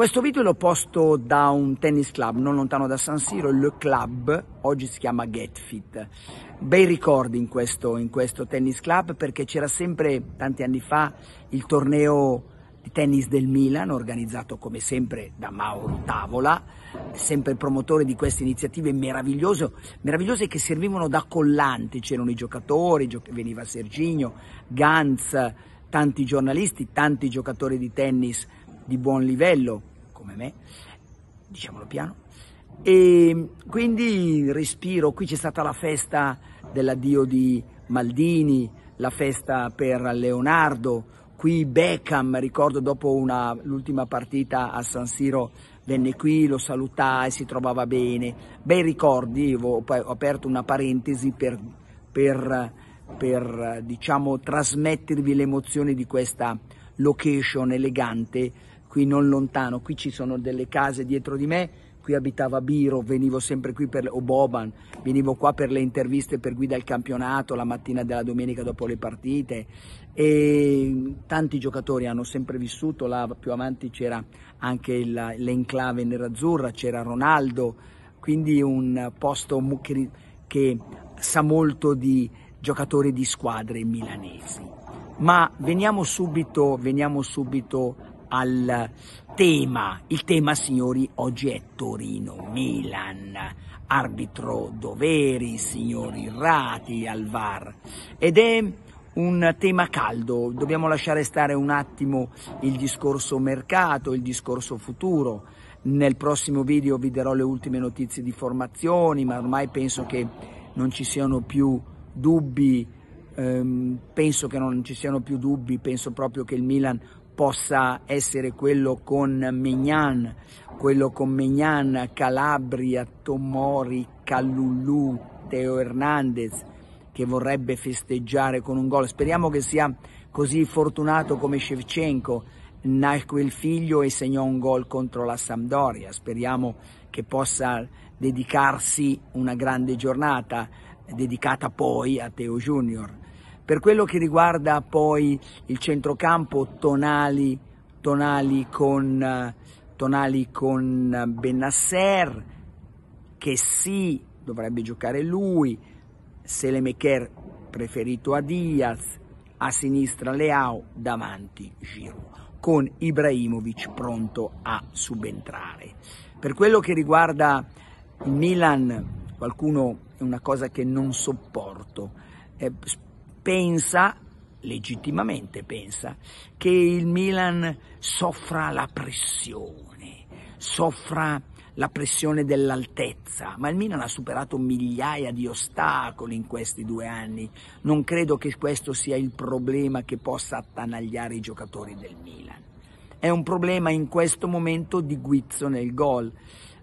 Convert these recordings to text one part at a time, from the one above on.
Questo video l'ho posto da un tennis club non lontano da San Siro, Le Club, oggi si chiama GetFit. Bei ricordi in questo, in questo tennis club perché c'era sempre tanti anni fa il torneo di tennis del Milan, organizzato come sempre da Mauro Tavola, sempre promotore di queste iniziative meravigliose, meravigliose che servivano da collante, c'erano i giocatori, veniva Serginio, Ganz, tanti giornalisti, tanti giocatori di tennis di buon livello, come me, diciamolo piano. E quindi respiro, qui c'è stata la festa dell'addio di Maldini, la festa per Leonardo, qui Beckham, ricordo dopo l'ultima partita a San Siro venne qui, lo salutai, si trovava bene, bei ricordi, ho, ho aperto una parentesi per, per, per diciamo, trasmettervi l'emozione di questa location elegante qui non lontano, qui ci sono delle case dietro di me, qui abitava Biro, venivo sempre qui per, o Boban, venivo qua per le interviste per guida il campionato la mattina della domenica dopo le partite e tanti giocatori hanno sempre vissuto, là più avanti c'era anche la, l'enclave nerazzurra, c'era Ronaldo, quindi un posto che sa molto di giocatori di squadre milanesi. Ma veniamo subito, veniamo subito al tema. Il tema, signori, oggi è Torino-Milan, arbitro doveri, signori Rati al VAR. Ed è un tema caldo, dobbiamo lasciare stare un attimo il discorso mercato, il discorso futuro. Nel prossimo video vi darò le ultime notizie di formazioni, ma ormai penso che non ci siano più dubbi, ehm, penso che non ci siano più dubbi, penso proprio che il Milan possa essere quello con Megnan, quello con Megnan, Calabria, Tomori, Callulù, Teo Hernandez che vorrebbe festeggiare con un gol. Speriamo che sia così fortunato come Shevchenko, nacque il figlio e segnò un gol contro la Sampdoria. Speriamo che possa dedicarsi una grande giornata dedicata poi a Teo Junior. Per quello che riguarda poi il centrocampo, Tonali, tonali, con, tonali con Benasser, che sì, dovrebbe giocare lui, Selemeker preferito a Diaz, a sinistra Leao, davanti Giroud, con Ibrahimovic pronto a subentrare. Per quello che riguarda il Milan, qualcuno è una cosa che non sopporto. Eh, pensa, legittimamente pensa, che il Milan soffra la pressione, soffra la pressione dell'altezza, ma il Milan ha superato migliaia di ostacoli in questi due anni. Non credo che questo sia il problema che possa attanagliare i giocatori del Milan. È un problema in questo momento di guizzo nel gol.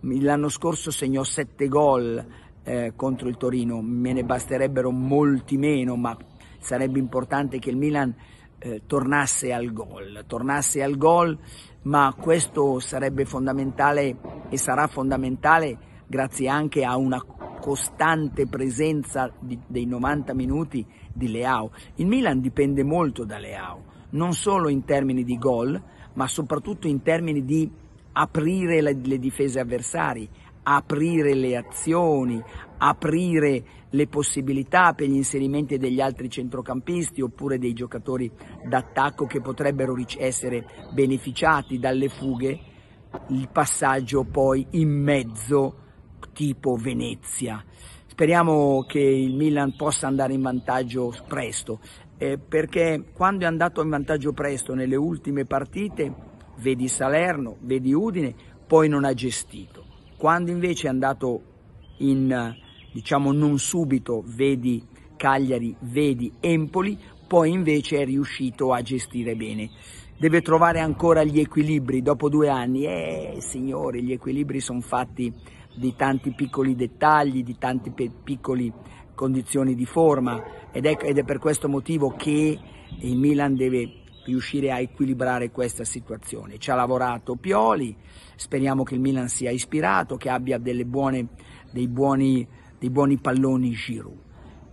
L'anno scorso segnò sette gol eh, contro il Torino, me ne basterebbero molti meno, ma sarebbe importante che il Milan eh, tornasse al gol, tornasse al gol, ma questo sarebbe fondamentale e sarà fondamentale grazie anche a una costante presenza di, dei 90 minuti di Leao. Il Milan dipende molto da Leao, non solo in termini di gol, ma soprattutto in termini di aprire le, le difese avversarie, aprire le azioni, aprire le possibilità per gli inserimenti degli altri centrocampisti oppure dei giocatori d'attacco che potrebbero essere beneficiati dalle fughe, il passaggio poi in mezzo tipo Venezia. Speriamo che il Milan possa andare in vantaggio presto, eh, perché quando è andato in vantaggio presto nelle ultime partite, vedi Salerno, vedi Udine, poi non ha gestito. Quando invece è andato in diciamo non subito, vedi Cagliari, vedi Empoli, poi invece è riuscito a gestire bene. Deve trovare ancora gli equilibri dopo due anni. Eh, signore, gli equilibri sono fatti di tanti piccoli dettagli, di tante piccole condizioni di forma ed è, ed è per questo motivo che il Milan deve riuscire a equilibrare questa situazione. Ci ha lavorato Pioli, speriamo che il Milan sia ispirato, che abbia buone, dei buoni dei buoni palloni Giroud.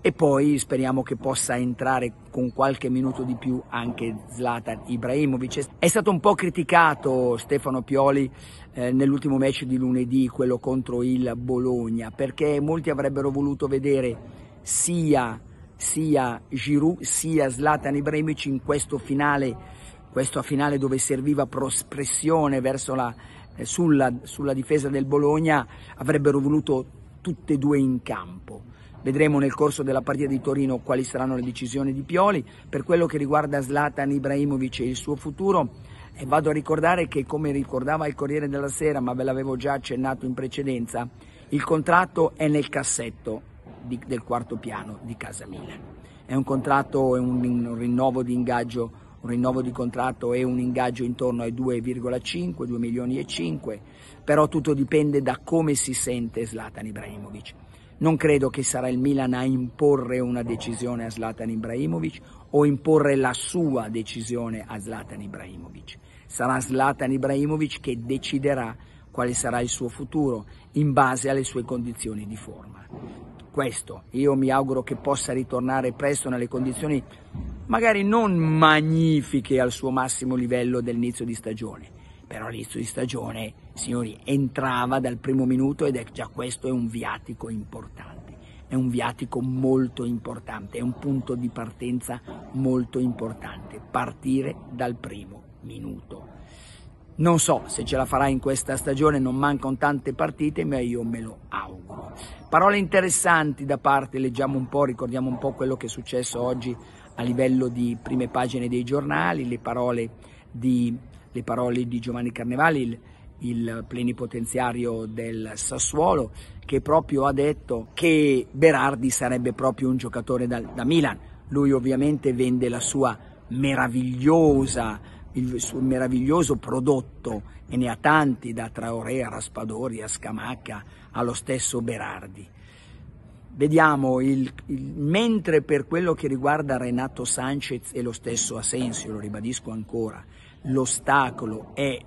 e poi speriamo che possa entrare con qualche minuto di più anche Zlatan Ibrahimovic. È stato un po' criticato Stefano Pioli eh, nell'ultimo match di lunedì, quello contro il Bologna, perché molti avrebbero voluto vedere sia, sia Giroud sia Zlatan Ibrahimovic in questo finale, questo finale dove serviva prospressione la, eh, sulla, sulla difesa del Bologna, avrebbero voluto tutte e due in campo Vedremo nel corso della partita di Torino quali saranno le decisioni di Pioli. Per quello che riguarda Zlatan Ibrahimovic e il suo futuro, eh, vado a ricordare che, come ricordava il Corriere della Sera, ma ve l'avevo già accennato in precedenza, il contratto è nel cassetto di, del quarto piano di Casa Milan. È un contratto, è un, un rinnovo di ingaggio, un rinnovo di contratto e un ingaggio intorno ai 2,5, 2 milioni e 5, però tutto dipende da come si sente Zlatan Ibrahimovic. Non credo che sarà il Milan a imporre una decisione a Zlatan Ibrahimovic o imporre la sua decisione a Zlatan Ibrahimovic. Sarà Zlatan Ibrahimovic che deciderà quale sarà il suo futuro in base alle sue condizioni di forma. Questo, io mi auguro che possa ritornare presto nelle condizioni magari non magnifiche al suo massimo livello dell'inizio di stagione, però l'inizio di stagione, signori, entrava dal primo minuto ed è già questo è un viatico importante, è un viatico molto importante, è un punto di partenza molto importante, partire dal primo minuto. Non so se ce la farà in questa stagione, non mancano tante partite, ma io me lo auguro. Parole interessanti da parte, leggiamo un po', ricordiamo un po' quello che è successo oggi a livello di prime pagine dei giornali, le parole di le parole di Giovanni Carnevali, il, il plenipotenziario del Sassuolo, che proprio ha detto che Berardi sarebbe proprio un giocatore da, da Milan. Lui ovviamente vende la sua meravigliosa, il suo meraviglioso prodotto e ne ha tanti da Traoré a Raspadori a Scamacca allo stesso Berardi. Vediamo, il, il, mentre per quello che riguarda Renato Sanchez e lo stesso Asensio, lo ribadisco ancora, l'ostacolo è,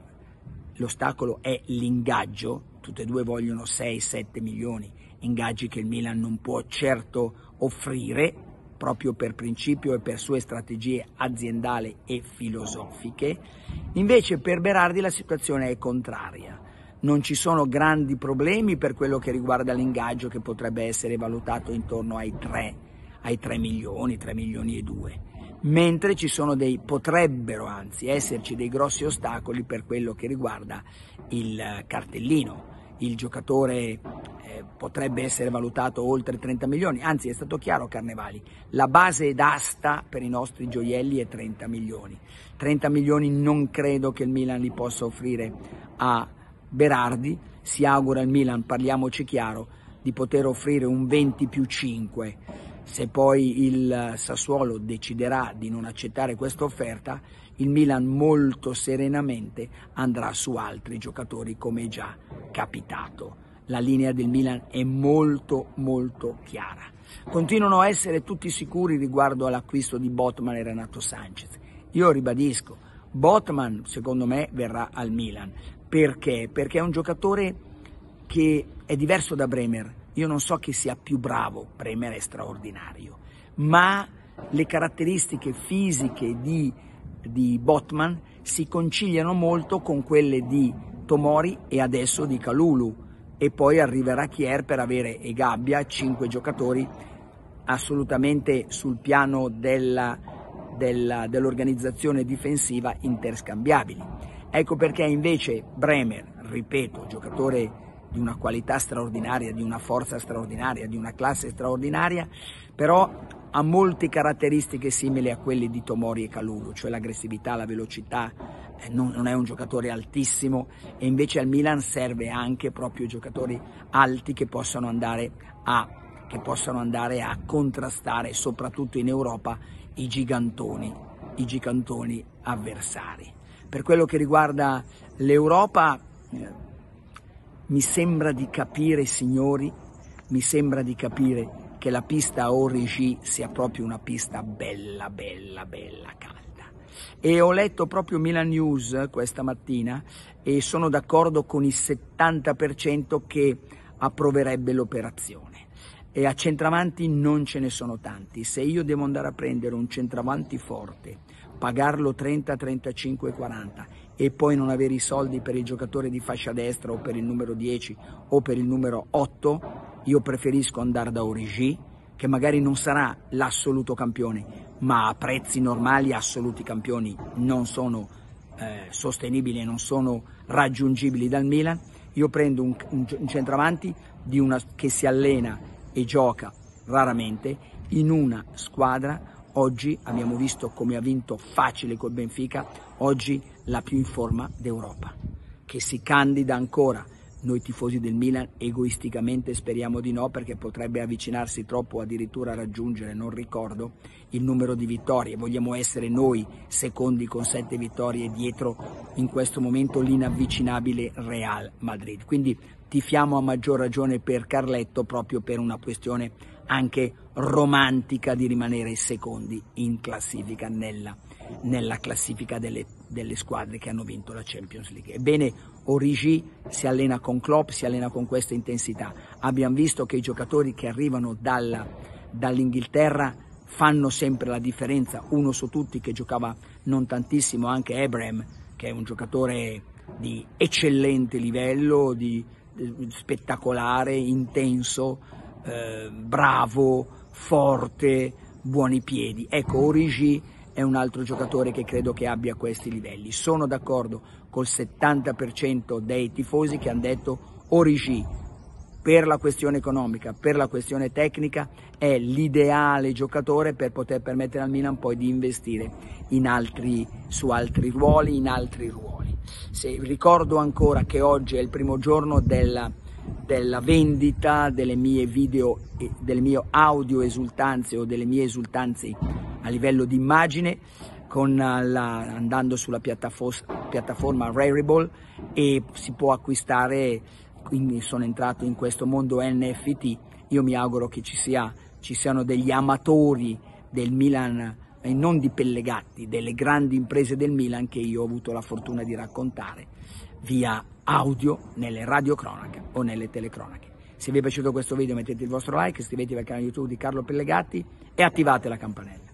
l'ingaggio, tutte e due vogliono 6-7 milioni, ingaggi che il Milan non può certo offrire, proprio per principio e per sue strategie aziendali e filosofiche. Invece per Berardi la situazione è contraria. Non ci sono grandi problemi per quello che riguarda l'ingaggio che potrebbe essere valutato intorno ai 3, ai 3 milioni, 3 milioni e 2 mentre ci sono dei, potrebbero anzi esserci dei grossi ostacoli per quello che riguarda il cartellino. Il giocatore eh, potrebbe essere valutato oltre 30 milioni, anzi è stato chiaro Carnevali, la base d'asta per i nostri gioielli è 30 milioni. 30 milioni non credo che il Milan li possa offrire a Berardi, si augura il Milan, parliamoci chiaro, di poter offrire un 20 più 5 se poi il Sassuolo deciderà di non accettare questa offerta, il Milan molto serenamente andrà su altri giocatori come è già capitato. La linea del Milan è molto molto chiara. Continuano a essere tutti sicuri riguardo all'acquisto di Botman e Renato Sanchez. Io ribadisco, Botman secondo me verrà al Milan. Perché? Perché è un giocatore che è diverso da Bremer, io non so chi sia più bravo, Bremer è straordinario, ma le caratteristiche fisiche di, di Botman si conciliano molto con quelle di Tomori e adesso di Calulu e poi arriverà Chier per avere e Gabbia, cinque giocatori assolutamente sul piano della, della, dell'organizzazione difensiva interscambiabili. Ecco perché invece Bremer, ripeto, giocatore di una qualità straordinaria, di una forza straordinaria, di una classe straordinaria, però ha molte caratteristiche simili a quelle di Tomori e Calulu, cioè l'aggressività, la velocità, eh, non, è un giocatore altissimo e invece al Milan serve anche proprio giocatori alti che possano andare a, possano andare a contrastare soprattutto in Europa i gigantoni, i gigantoni avversari. Per quello che riguarda l'Europa, eh, mi sembra di capire, signori, mi sembra di capire che la pista Origi sia proprio una pista bella, bella, bella calda. E ho letto proprio Milan News questa mattina e sono d'accordo con il 70% che approverebbe l'operazione. e a centravanti non ce ne sono tanti. Se io devo andare a prendere un centravanti forte, pagarlo 30, 35, 40 e poi non avere i soldi per il giocatore di fascia destra o per il numero 10 o per il numero 8, io preferisco andare da Origi, che magari non sarà l'assoluto campione, ma a prezzi normali assoluti campioni non sono eh, sostenibili e non sono raggiungibili dal Milan. Io prendo un, un, un centravanti una, che si allena e gioca raramente in una squadra. Oggi abbiamo visto come ha vinto facile col Benfica, oggi la più in forma d'Europa, che si candida ancora noi tifosi del Milan egoisticamente speriamo di no perché potrebbe avvicinarsi troppo, addirittura raggiungere, non ricordo, il numero di vittorie. Vogliamo essere noi secondi con sette vittorie dietro in questo momento l'inavvicinabile Real Madrid. Quindi tifiamo a maggior ragione per Carletto proprio per una questione anche romantica di rimanere secondi in classifica nella, nella classifica delle, delle, squadre che hanno vinto la Champions League. Ebbene, Origi si allena con Klopp, si allena con questa intensità. Abbiamo visto che i giocatori che arrivano dalla, dall'Inghilterra fanno sempre la differenza, uno su tutti che giocava non tantissimo, anche Abraham, che è un giocatore di eccellente livello, di, di spettacolare, intenso, eh, bravo, forte, buoni piedi. Ecco, Origi è un altro giocatore che credo che abbia questi livelli. Sono d'accordo col 70% dei tifosi che hanno detto Origi per la questione economica, per la questione tecnica, è l'ideale giocatore per poter permettere al Milan poi di investire altri, su altri ruoli, in altri ruoli. Se ricordo ancora che oggi è il primo giorno della della vendita delle mie video, delle mie audio esultanze o delle mie esultanze a livello di immagine la, andando sulla piattaforma, piattaforma Rarible e si può acquistare, quindi sono entrato in questo mondo NFT, io mi auguro che ci, sia, ci siano degli amatori del Milan e non di pellegatti, delle grandi imprese del Milan che io ho avuto la fortuna di raccontare via audio nelle radiocronache o nelle telecronache. Se vi è piaciuto questo video mettete il vostro like, iscrivetevi al canale YouTube di Carlo Pellegatti e attivate la campanella.